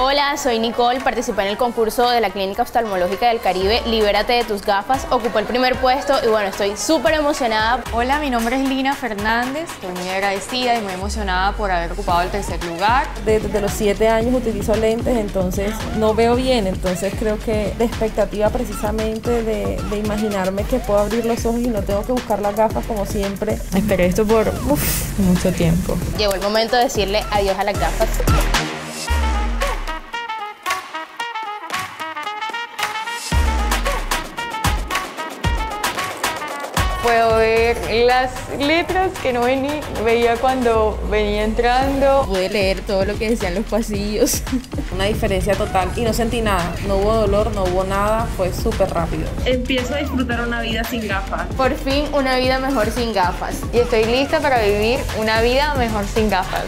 Hola, soy Nicole, participé en el concurso de la Clínica Oftalmológica del Caribe, Libérate de tus gafas, ocupé el primer puesto y bueno, estoy súper emocionada. Hola, mi nombre es Lina Fernández, estoy muy agradecida y muy emocionada por haber ocupado el tercer lugar. Desde los siete años utilizo lentes, entonces no veo bien, entonces creo que de expectativa precisamente de, de imaginarme que puedo abrir los ojos y no tengo que buscar las gafas como siempre. Esperé esto por uf, mucho tiempo. Llegó el momento de decirle adiós a las gafas. Puedo ver las letras que no vení- veía cuando venía entrando. Pude leer todo lo que decían los pasillos. Una diferencia total y no sentí nada, no hubo dolor, no hubo nada, fue súper rápido. Empiezo a disfrutar una vida sin gafas. Por fin una vida mejor sin gafas. Y estoy lista para vivir una vida mejor sin gafas.